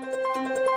Música